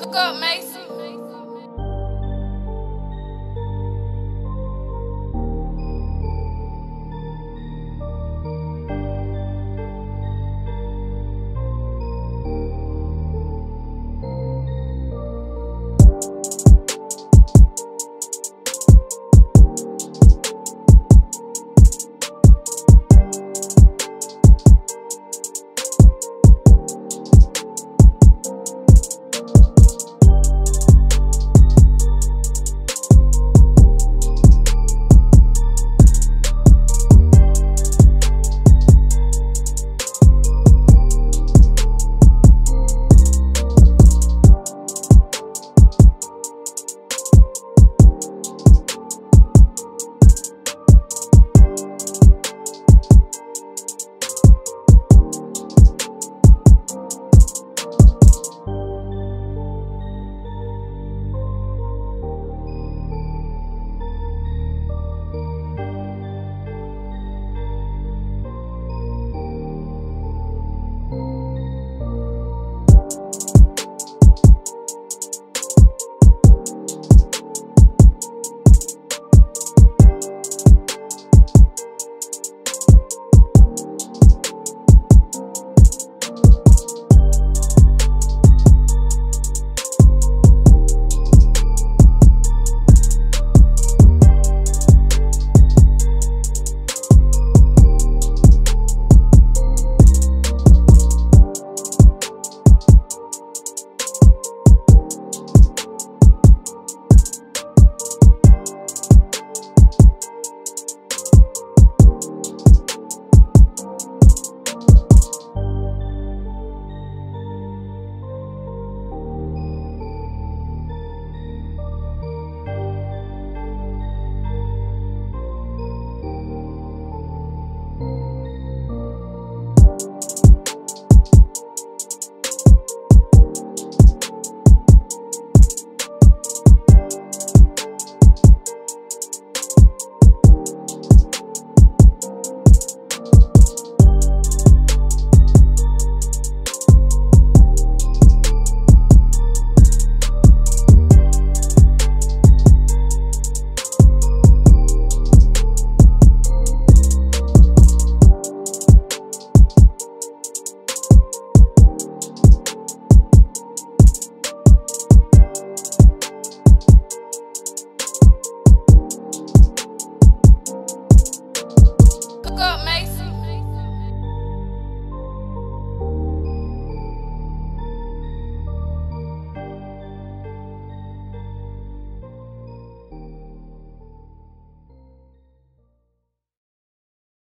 Cook up, Mason. Up, Mason.